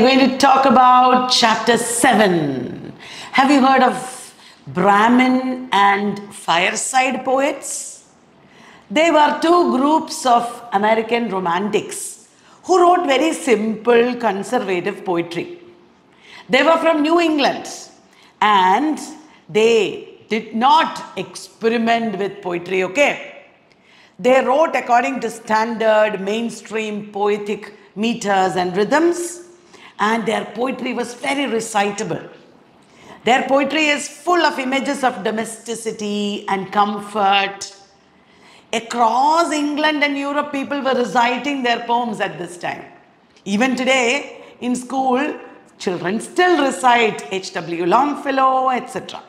Are going to talk about chapter 7. Have you heard of Brahmin and fireside poets? They were two groups of American romantics who wrote very simple conservative poetry. They were from New England and they did not experiment with poetry, okay? They wrote according to standard mainstream poetic meters and rhythms, and their poetry was very recitable. Their poetry is full of images of domesticity and comfort. Across England and Europe, people were reciting their poems at this time. Even today, in school, children still recite H.W. Longfellow, etc.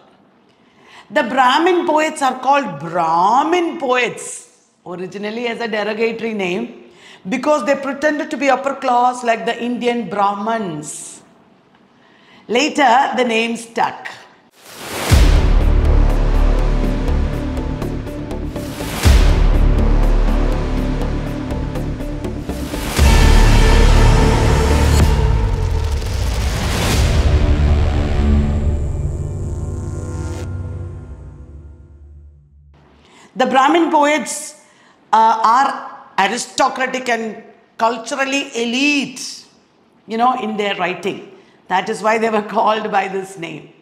The Brahmin poets are called Brahmin poets, originally as a derogatory name, because they pretended to be upper class like the Indian Brahmins. Later, the name stuck. The Brahmin poets uh, are aristocratic and culturally elite, you know, in their writing. That is why they were called by this name.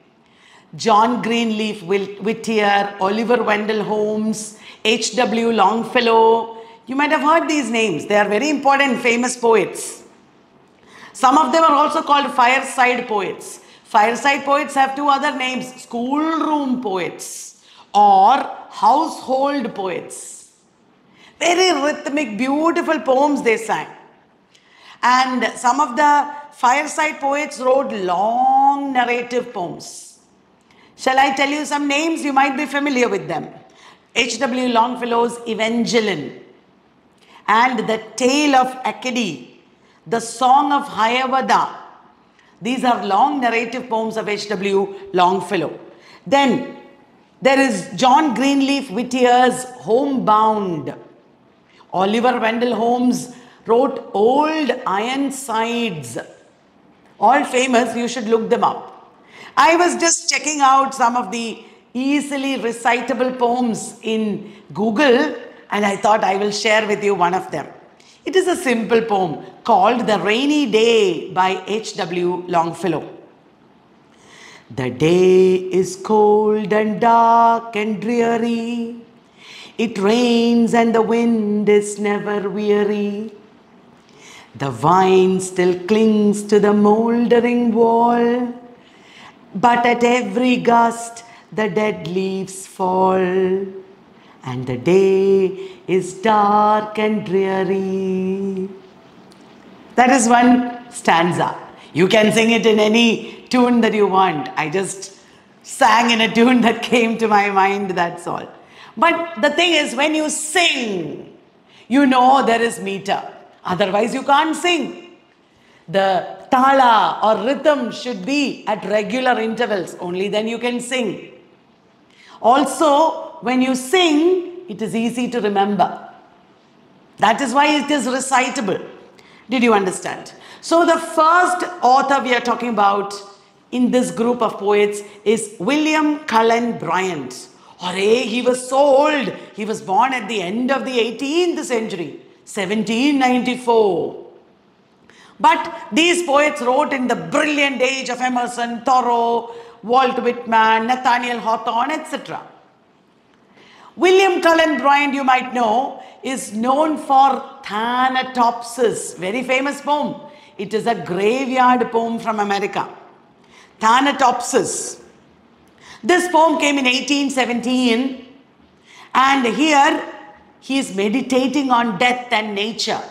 John Greenleaf Whittier, Oliver Wendell Holmes, H.W. Longfellow. You might have heard these names. They are very important, famous poets. Some of them are also called fireside poets. Fireside poets have two other names schoolroom poets or household poets. Very rhythmic, beautiful poems they sang. And some of the fireside poets wrote long narrative poems. Shall I tell you some names? You might be familiar with them. H.W. Longfellow's Evangeline and The Tale of Acadie, The Song of Hiawatha. These are long narrative poems of H.W. Longfellow. Then there is John Greenleaf Whittier's Homebound. Oliver Wendell Holmes wrote Old Ironsides. All famous, you should look them up. I was just checking out some of the easily recitable poems in Google and I thought I will share with you one of them. It is a simple poem called The Rainy Day by H.W. Longfellow. The day is cold and dark and dreary. It rains and the wind is never weary. The vine still clings to the mouldering wall, but at every gust the dead leaves fall, and the day is dark and dreary. That is one stanza. You can sing it in any tune that you want. I just sang in a tune that came to my mind, that's all. But the thing is, when you sing, you know there is meter. Otherwise, you can't sing. The tala or rhythm should be at regular intervals. Only then you can sing. Also, when you sing, it is easy to remember. That is why it is recitable. Did you understand? So, the first author we are talking about in this group of poets is William Cullen Bryant. He was so old. He was born at the end of the 18th century, 1794. But these poets wrote in the brilliant age of Emerson, Thoreau, Walt Whitman, Nathaniel Hawthorne, etc. William Cullen Bryant, you might know, is known for Thanatopsis, very famous poem. It is a graveyard poem from America. Thanatopsis. This poem came in 1817 and here he is meditating on death and nature.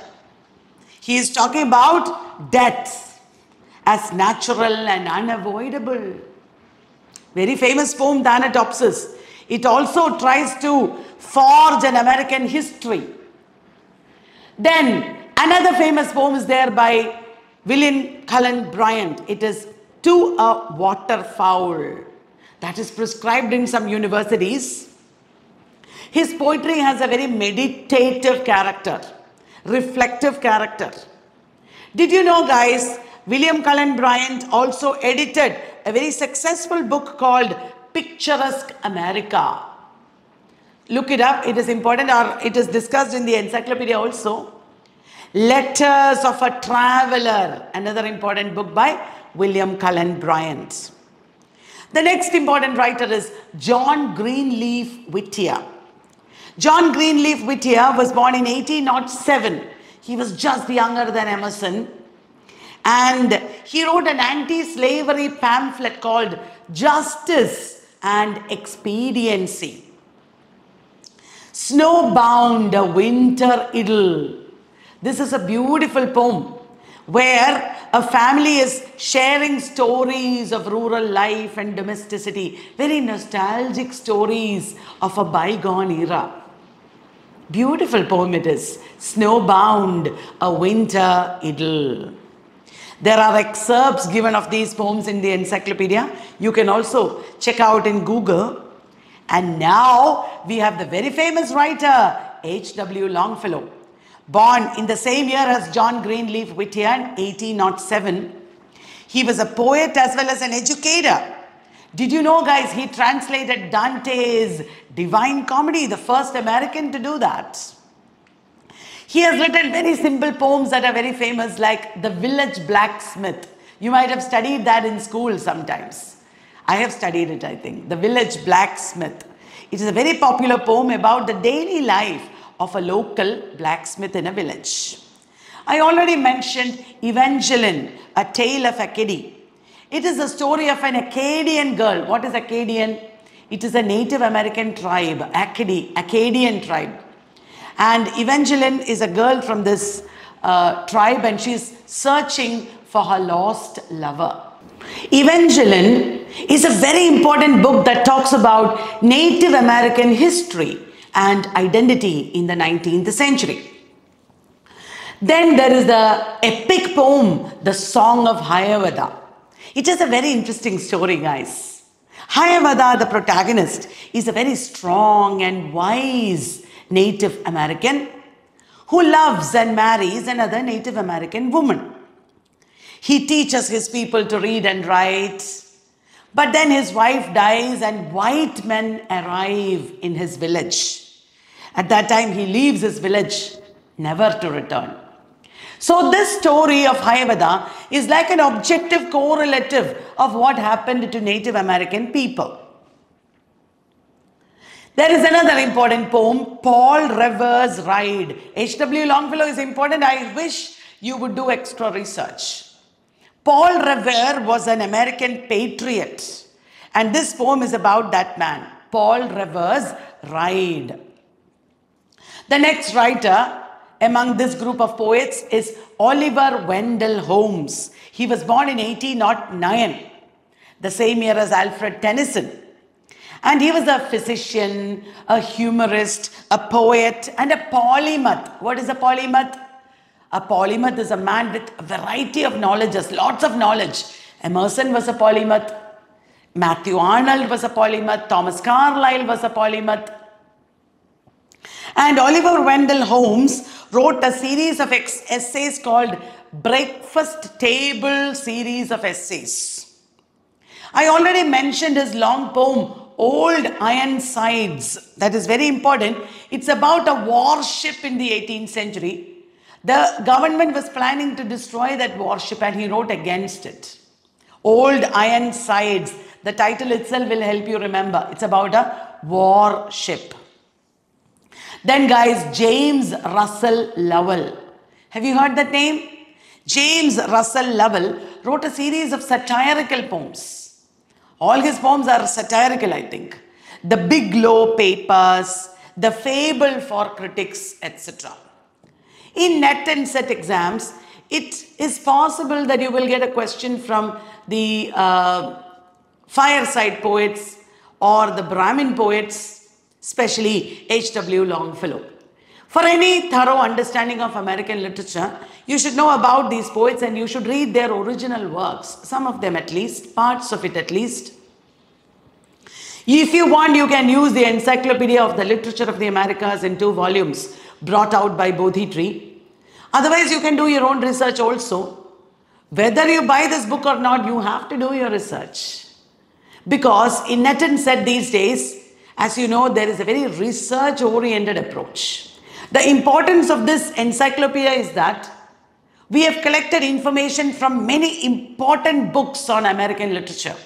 He is talking about death as natural and unavoidable. Very famous poem, Thanatopsis. It also tries to forge an American history. Then another famous poem is there by William Cullen Bryant. It is To a Waterfowl that is prescribed in some universities. His poetry has a very meditative character, reflective character. Did you know, guys, William Cullen Bryant also edited a very successful book called Picturesque America. Look it up, it is important, or it is discussed in the encyclopedia also. Letters of a Traveler, another important book by William Cullen Bryant. The next important writer is John Greenleaf Whittier. John Greenleaf Whittier was born in 1807. He was just younger than Emerson. And he wrote an anti slavery pamphlet called Justice and Expediency. Snowbound, a winter idyll. This is a beautiful poem where a family is sharing stories of rural life and domesticity, very nostalgic stories of a bygone era. Beautiful poem it is. Snowbound, a winter idyll. There are excerpts given of these poems in the encyclopedia. You can also check out in Google. And now we have the very famous writer, H.W. Longfellow. Born in the same year as John Greenleaf Whittier in 1807, he was a poet as well as an educator. Did you know, guys, he translated Dante's Divine Comedy, the first American to do that. He has written very simple poems that are very famous, like The Village Blacksmith. You might have studied that in school sometimes. I have studied it, I think. The Village Blacksmith. It is a very popular poem about the daily life of a local blacksmith in a village. I already mentioned Evangeline, a tale of Acadie. It is the story of an Acadian girl. What is Acadian? It is a Native American tribe, Acadie, Acadian tribe. And Evangeline is a girl from this uh, tribe and she's searching for her lost lover. Evangeline is a very important book that talks about Native American history and identity in the 19th century. Then there is the epic poem, The Song of Hiawatha. It is a very interesting story, guys. Hiawatha, the protagonist, is a very strong and wise Native American who loves and marries another Native American woman. He teaches his people to read and write, but then his wife dies and white men arrive in his village. At that time, he leaves his village never to return. So, this story of Hiawatha is like an objective correlative of what happened to Native American people. There is another important poem, Paul Revere's Ride. H.W. Longfellow is important. I wish you would do extra research. Paul Revere was an American patriot. And this poem is about that man, Paul Revere's Ride. The next writer among this group of poets is Oliver Wendell Holmes. He was born in 1809, the same year as Alfred Tennyson. And he was a physician, a humorist, a poet, and a polymath. What is a polymath? A polymath is a man with a variety of knowledges, lots of knowledge. Emerson was a polymath. Matthew Arnold was a polymath. Thomas Carlyle was a polymath. And Oliver Wendell Holmes wrote a series of essays called Breakfast Table Series of Essays. I already mentioned his long poem, Old Ironsides. That is very important. It's about a warship in the 18th century. The government was planning to destroy that warship and he wrote against it. Old Ironsides. The title itself will help you remember. It's about a warship. Then, guys, James Russell Lowell. Have you heard that name? James Russell Lowell wrote a series of satirical poems. All his poems are satirical, I think. The Biglow Papers, The Fable for Critics, etc. In NET and SET exams, it is possible that you will get a question from the uh, fireside poets or the Brahmin poets especially H.W. Longfellow. For any thorough understanding of American literature, you should know about these poets and you should read their original works, some of them at least, parts of it at least. If you want, you can use the Encyclopedia of the Literature of the Americas in two volumes brought out by Bodhi Tree. Otherwise, you can do your own research also. Whether you buy this book or not, you have to do your research. Because in net set these days, as you know, there is a very research oriented approach. The importance of this encyclopedia is that we have collected information from many important books on American literature.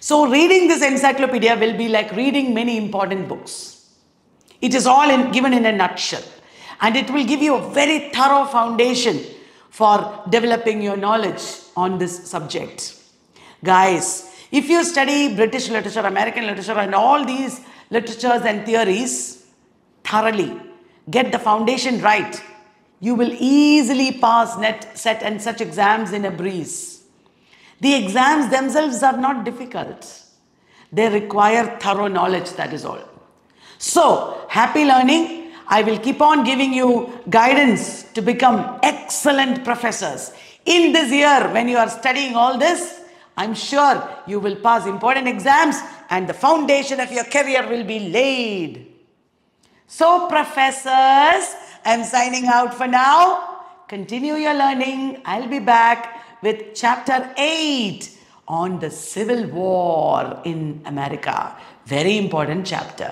So reading this encyclopedia will be like reading many important books. It is all in, given in a nutshell and it will give you a very thorough foundation for developing your knowledge on this subject. Guys, if you study British literature, American literature and all these literatures and theories thoroughly, get the foundation right, you will easily pass net, set and such exams in a breeze. The exams themselves are not difficult. They require thorough knowledge, that is all. So, happy learning. I will keep on giving you guidance to become excellent professors. In this year, when you are studying all this, I'm sure you will pass important exams and the foundation of your career will be laid. So, professors, I'm signing out for now. Continue your learning. I'll be back with chapter 8 on the Civil War in America. Very important chapter.